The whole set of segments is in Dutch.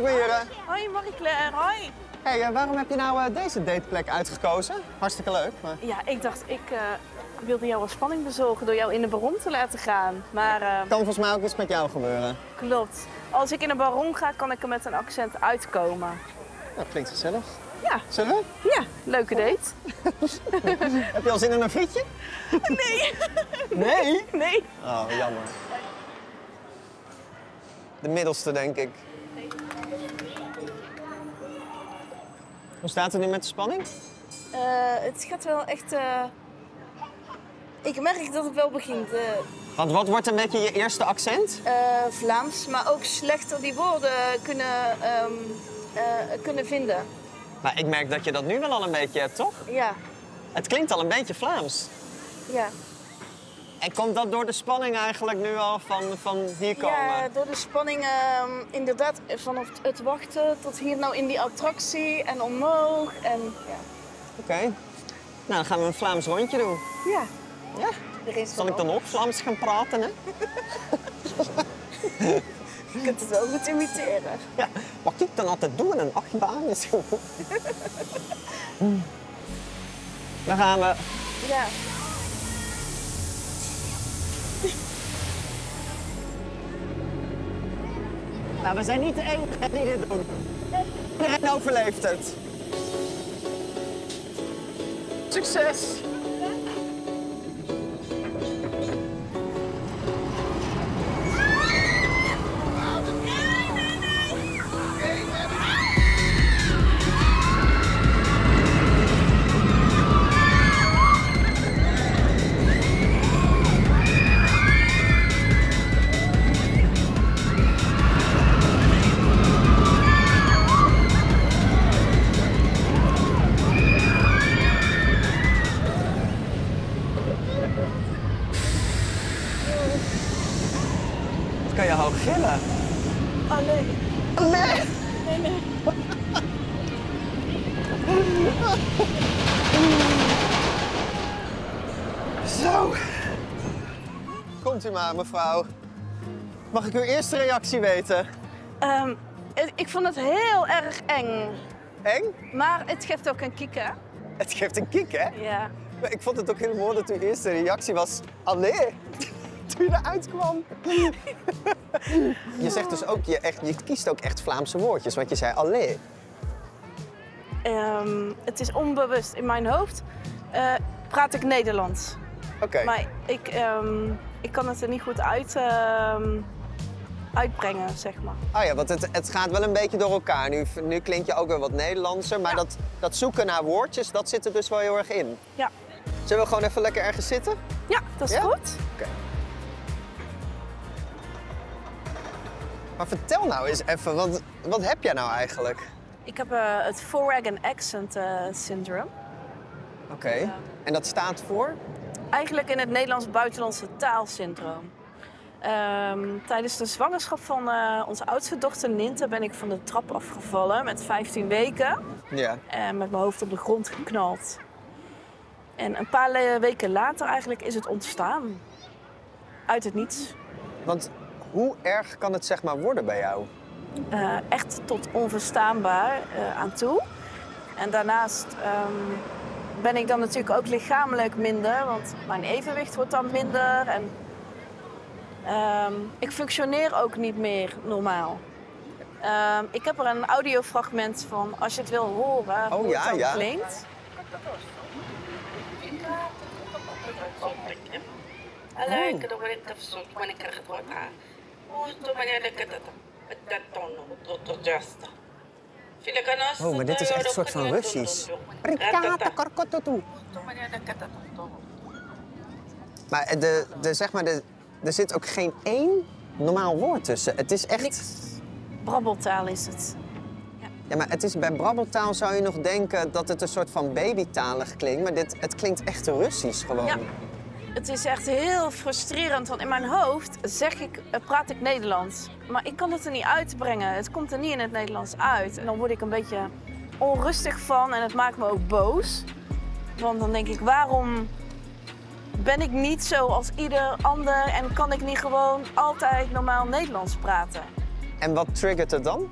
Hoi, ik ben. Hoi Marie-Claire, hoi. Hey, eh, waarom heb je nou eh, deze dateplek uitgekozen? Hartstikke leuk. Maar... Ja, ik dacht, ik eh, wilde jou wat spanning bezorgen door jou in de baron te laten gaan. Maar Kan volgens mij ook iets met jou gebeuren. klopt. Als ik in een baron ga, kan ik er met een accent uitkomen. Dat klinkt gezellig. Ja, Zullen we? ja, leuke date. Heb je al zin in een frietje? Nee. Nee? Nee. Oh, jammer. De middelste, denk ik. Hoe staat het nu met de spanning? Eh, het gaat wel echt... eh, Ik merk dat het wel begint. eh, Want wat wordt een beetje je eerste accent? Vlaams, maar ook slechter die woorden kunnen, ehm, eh, kunnen vinden. Maar ik merk dat je dat nu wel al een beetje hebt, toch? Ja, Het klinkt al een beetje Vlaams. ja. En komt dat door de spanning eigenlijk nu al van, van hier komen? Ja, door de spanning ehm, inderdaad vanaf het wachten tot hier nou in die attractie en omhoog. En ja, Oké. Nou, dan gaan we een Vlaams rondje doen. ja Ja. er is Zal ik dan ook Vlaams gaan praten, hè? Je kunt het wel goed imiteren. Ja. Wat ik dan altijd doe in een achtbaan is... Dan gaan we. Ja. Nou, we zijn niet de enige die dit doen. Iedereen overleeft het. Succes! Zo. Komt u maar, mevrouw. Mag ik uw eerste reactie weten? Ehm, ik vond het heel erg eng. Eng? Maar het geeft ook een kick, hè? Het geeft een kick, hè? Ja. Maar ik vond het ook heel mooi dat uw eerste reactie was... Allee, toen je eruit kwam. je zegt dus ook, je, echt, je kiest ook echt Vlaamse woordjes. Want je zei allee. Ehm, het is onbewust. In mijn hoofd eh, praat ik Nederlands. Oké. Maar ik, ehm, ik kan het er niet goed uit, ehm, uitbrengen, zeg maar. Oh ja, want het, het gaat wel een beetje door elkaar. Nu, nu klink je ook weer wat Nederlandser. Maar Ja. dat, dat zoeken naar woordjes, dat zit er dus wel heel erg in. Ja, Zullen we gewoon even lekker ergens zitten? ja dat is Ja? goed. Maar vertel nou eens even, wat, wat heb jij nou eigenlijk? Ik heb eh, het foreign accent eh, syndrome. Oké. En dat staat voor? Eigenlijk in het Nederlands buitenlandse taalsyndroom. Ehm, tijdens de zwangerschap van eh, onze oudste dochter Ninte ben ik van de trap afgevallen met 15 weken. Ja. En met mijn hoofd op de grond geknald. En een paar weken later eigenlijk is het ontstaan. Uit het niets. Want hoe erg kan het zeg maar worden bij jou? Eh, echt tot onverstaanbaar eh, aan toe. En daarnaast ehm, ben ik dan natuurlijk ook lichamelijk minder, want mijn evenwicht wordt dan minder. En ehm, ik functioneer ook niet meer normaal. Ehm, ik heb er een audiofragment van, als je het wil horen, Oh, hoe ja, het dan ja. klinkt. Alay, Oh, maar dit is echt een soort van Russisch. Maar de, de, zeg maar, de, er zit ook geen één normaal woord tussen. Het is echt... Niks. Brabbeltaal is het. Ja, maar het is, bij brabbeltaal zou je nog denken dat het een soort van babytalig klinkt. Maar dit, het klinkt echt Russisch gewoon. Ja. Het is echt heel frustrerend, want in mijn hoofd zeg ik, eh, praat ik Nederlands. Maar ik kan het er niet uitbrengen. Het komt er niet in het Nederlands uit. En dan word ik een beetje onrustig van en het maakt me ook boos. Want dan denk ik, waarom ben ik niet zoals ieder ander en kan ik niet gewoon altijd normaal Nederlands praten? En wat triggert het dan?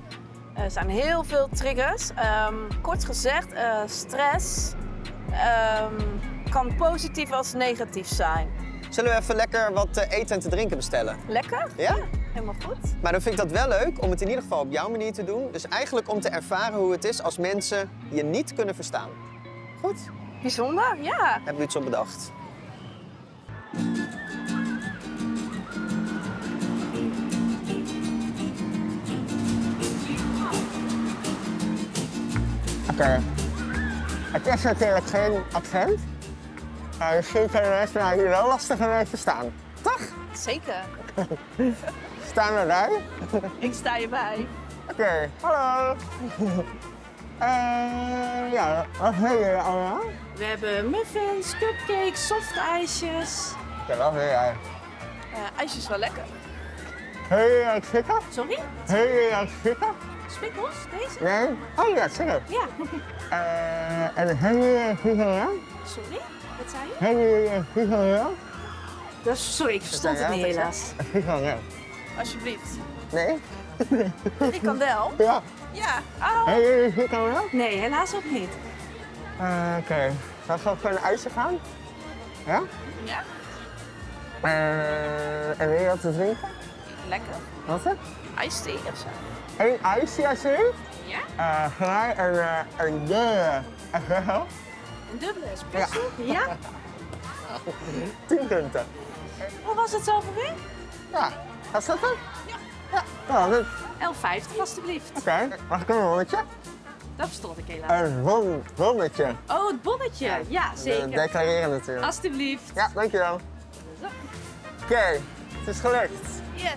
Er zijn heel veel triggers. Ehm, kort gezegd, eh, stress ehm, kan positief als negatief zijn. Zullen we even lekker wat eh, eten en te drinken bestellen? Lekker? Ja? Helemaal goed. Maar dan vind ik dat wel leuk om het in ieder geval op jouw manier te doen. Dus eigenlijk om te ervaren hoe het is als mensen je niet kunnen verstaan. Goed? Bijzonder, ja. Hebben we iets op bedacht? Oké. Het is natuurlijk geen accent. Maar misschien kunnen mensen mij hier wel lastiger mee verstaan. Toch? Zeker. Staan we daar? Ik sta je bij. Oké, hallo. Eh, ja, wat hebben jullie allemaal? We hebben muffins, cupcakes, softijsjes. Ja, wat wil jij? Uh, is wel lekker. Je dat zitten? Sorry? Je dat zitten? Spikkels, deze? Nee? Oh ja, zitten. Ja. Eh, en hebben jullie visueel? Sorry? Wat zei je? Hebben jullie? Dat is, sorry, ik verstond het niet helaas. Visueel. Alsjeblieft. Nee? Frikandel? Ja. Ja. Oh. Hebben jullie visueel? Nee, helaas ook niet. Uh, Oké. Gaan we voor een ijsje gaan? Ja? Ja. Uh, en wil je wat te drinken? Lekker. Wat is het? Ijsthee of zo? Eén ijsje alsjeblieft. Ja? Uh, mij een, uh, een dubbele espresso. Een dubbele espresso? Ja. ja? Tien punten. Hoe was het zo weer? Ja. Gaat dat het? Ja. Ja. Dat... 11,50 alstublieft. Oké. Okay. Mag ik een bonnetje? Dat verstond ik helaas. Een bon bonnetje. Oh, het bonnetje. Ja, ja zeker. declareren natuurlijk. Alsjeblieft. Ja, dankjewel. Oké, okay. het is gelukt. Yes.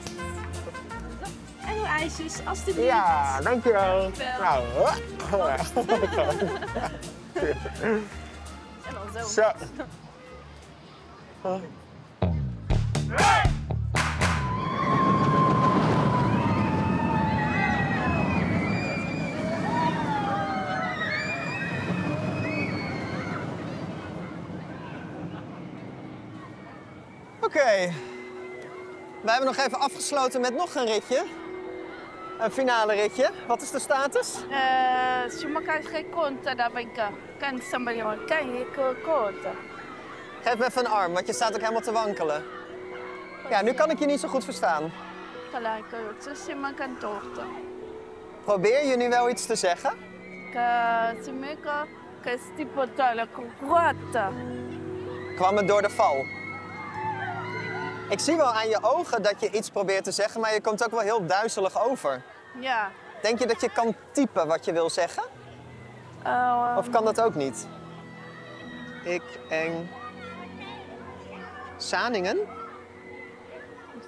En uw ijsjes, alstublieft. Ja, dankjewel. dankjewel. Nou, en dan zo. Zo. Oké. Okay. We hebben nog even afgesloten met nog een ritje. Een finale ritje. Wat is de status? Uh, Sumakai geen conta daar ben ik. Kan somebody on kan conta. Geef me even een arm, want je staat ook helemaal te wankelen. Ja, nu kan ik je niet zo goed verstaan. Gelijk, Sumakan torta. Probeer je nu wel iets te zeggen? Kwam het door de val? Ik zie wel aan je ogen dat je iets probeert te zeggen, maar je komt ook wel heel duizelig over. Ja. Denk je dat je kan typen wat je wil zeggen? Uh, of kan dat ook niet? Ik eng. Saningen?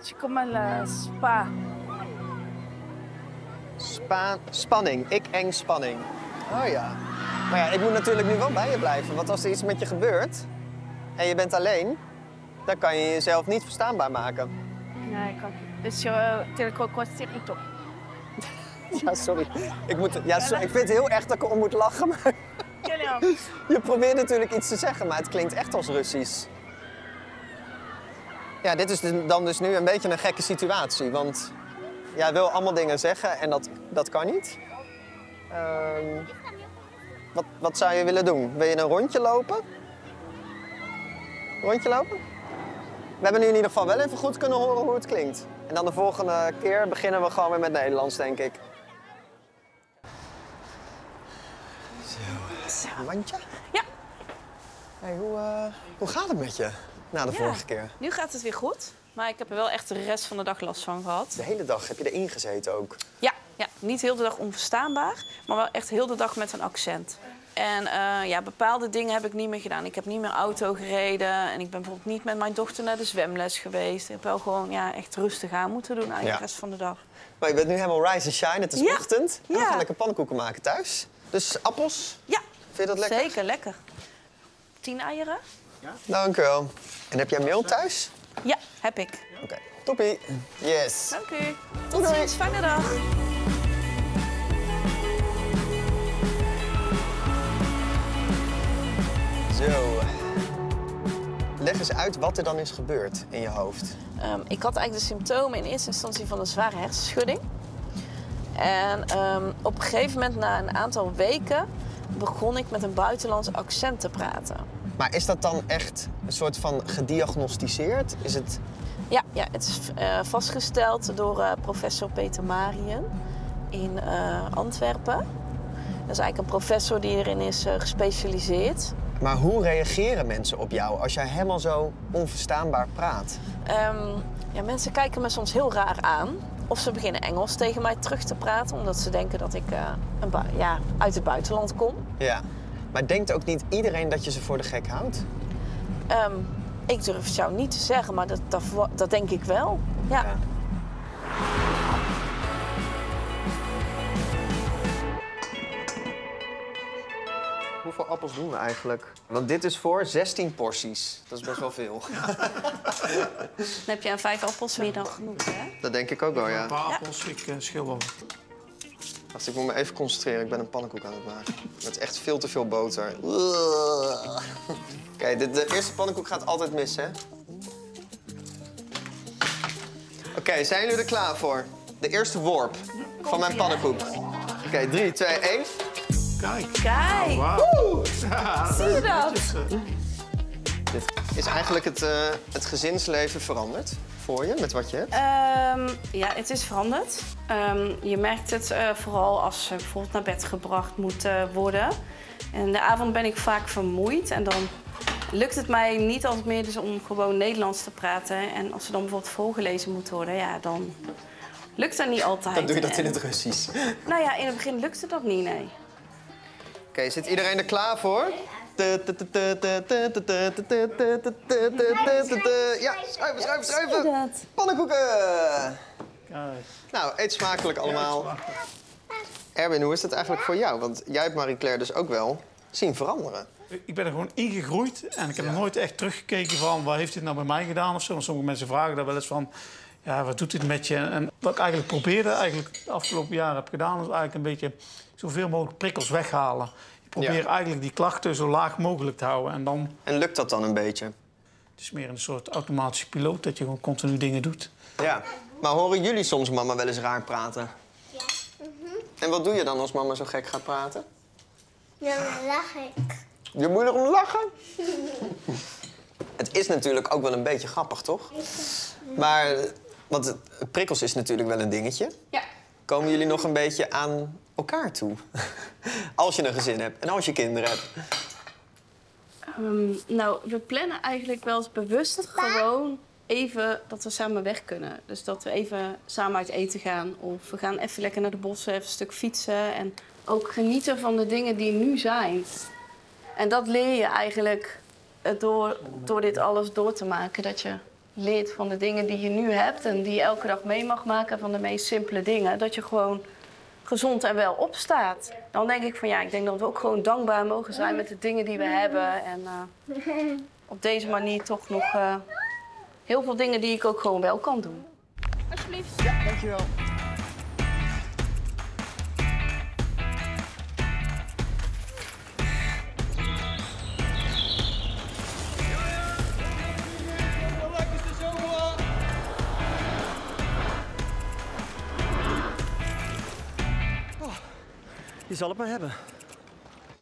Chikomala spa. Spa spanning. Ik eng spanning. Oh ja. Maar ja, ik moet natuurlijk nu wel bij je blijven, want als er iets met je gebeurt en je bent alleen, dan kan je jezelf niet verstaanbaar maken. Nee, kan niet. Dus je telekort toch. Ja, sorry. Ik, moet, ja, sorry. ik vind het heel erg dat ik erom moet lachen, maar... Je probeert natuurlijk iets te zeggen, maar het klinkt echt als Russisch. Ja, dit is dan dus nu een beetje een gekke situatie, want jij wil allemaal dingen zeggen en dat, dat kan niet. Um, wat, wat zou je willen doen? Wil je een rondje lopen? Rondje lopen? We hebben nu in ieder geval wel even goed kunnen horen hoe het klinkt. En dan de volgende keer beginnen we gewoon weer met Nederlands, denk ik. Zo. Een mandje? Ja. Hey, hoe, uh, hoe gaat het met je na de ja, vorige keer? Nu gaat het weer goed. Maar ik heb er wel echt de rest van de dag last van gehad. De hele dag heb je erin gezeten ook? Ja, ja. niet heel de dag onverstaanbaar, maar wel echt heel de dag met een accent. En uh, ja, bepaalde dingen heb ik niet meer gedaan. Ik heb niet meer auto gereden en ik ben bijvoorbeeld niet met mijn dochter naar de zwemles geweest. Ik heb wel gewoon ja, echt rustig aan moeten doen eigenlijk de rest van de dag. Maar je bent nu helemaal rise and shine. Het is ja. ochtend. En we gaan lekker pannenkoeken maken thuis. Dus appels? Ja. Vind je dat lekker? Zeker, lekker. Tien eieren? Ja. Dank u wel. En heb jij mail thuis? Ja, heb ik. Oké, okay. toppie. Yes. Dank u. Tot ziens. Fijne dag. Zo. Leg eens uit wat er dan is gebeurd in je hoofd. Um, ik had eigenlijk de symptomen in eerste instantie van een zware hersenschudding. En ehm, op een gegeven moment, na een aantal weken, begon ik met een buitenlands accent te praten. Maar is dat dan echt een soort van gediagnosticeerd? Is het... Ja, ja het is eh, vastgesteld door eh, professor Peter Marien in eh, Antwerpen. Dat is eigenlijk een professor die erin is gespecialiseerd. Maar hoe reageren mensen op jou als jij helemaal zo onverstaanbaar praat? Ehm, ja, mensen kijken me soms heel raar aan. Of ze beginnen Engels tegen mij terug te praten, omdat ze denken dat ik eh, een ja, uit het buitenland kom. Ja. Maar denkt ook niet iedereen dat je ze voor de gek houdt? Ehm, ik durf het jou niet te zeggen, maar dat, dat, denk ik wel. Ja. Ja. Hoeveel appels doen we eigenlijk? Want dit is voor 16 porties. Dat is best wel veel. Dan heb je aan vijf appels meer dan genoeg, hè? Dat denk ik ook wel, ja. Een paar appels, ik uh, schil wel. Wacht, ik moet me even concentreren. Ik ben een pannenkoek aan het maken. Met echt veel te veel boter. Oké, de, de eerste pannenkoek gaat altijd mis, hè? Oké, zijn jullie er klaar voor? De eerste worp van mijn pannenkoek. Oké, 3, 2, 1. Kijk. Kijk, Wauw. Ja, zie je dat? Dit is eigenlijk het, eh, het gezinsleven veranderd voor je, met wat je hebt? Ehm, ja, het is veranderd. Ehm, je merkt het eh, vooral als ze bijvoorbeeld naar bed gebracht moeten worden. En in de avond ben ik vaak vermoeid en dan lukt het mij niet altijd meer dus om gewoon Nederlands te praten. En als ze dan bijvoorbeeld voorgelezen moeten worden, ja, dan lukt dat niet altijd. Dan doe je dat in En- het Russisch. Nou ja, in het begin lukte dat niet, nee. Oké, zit iedereen er klaar voor? Ja, schuiven, schuiven, schuiven. Pannenkoeken! Kijk. Nou, eet smakelijk allemaal. Erwin, hoe is dat eigenlijk voor jou? Want jij hebt Marie-Claire dus ook wel zien veranderen. Ik ben er gewoon ingegroeid en ik heb nooit echt teruggekeken van wat heeft dit nou bij mij gedaan of zo. Want sommige mensen vragen daar wel eens van, ja, wat doet dit met je? En wat ik eigenlijk probeerde, eigenlijk de afgelopen jaren heb gedaan, is eigenlijk een beetje zoveel mogelijk prikkels weghalen. Ik probeer Ja. eigenlijk die klachten zo laag mogelijk te houden. En dan En lukt dat dan een beetje? het is meer een soort automatische piloot dat je gewoon continu dingen doet. Ja. Maar horen jullie soms mama wel eens raar praten? Ja. En wat doe je dan als mama zo gek gaat praten? Dan lach ik. Je moet erom lachen. het is natuurlijk ook wel een beetje grappig, toch? Maar, want het- prikkels is natuurlijk wel een dingetje. Ja. Komen jullie nog een beetje aan elkaar toe? als je een gezin hebt en als je kinderen hebt. Ehm, nou, we plannen eigenlijk wel eens bewust gewoon even dat we samen weg kunnen. Dus dat we even samen uit eten gaan. Of we gaan even lekker naar de bossen, even een stuk fietsen. En ook genieten van de dingen die nu zijn. En dat leer je eigenlijk eh, door, door dit alles door te maken. Dat je leert van de dingen die je nu hebt en die je elke dag mee mag maken. Van de meest simpele dingen. Dat je gewoon gezond en wel opstaat. Dan denk ik van ja, ik denk dat we ook gewoon dankbaar mogen zijn met de dingen die we hebben. En eh, op deze manier toch nog eh, heel veel dingen die ik ook gewoon wel kan doen. Dankjewel. Je zal het maar hebben.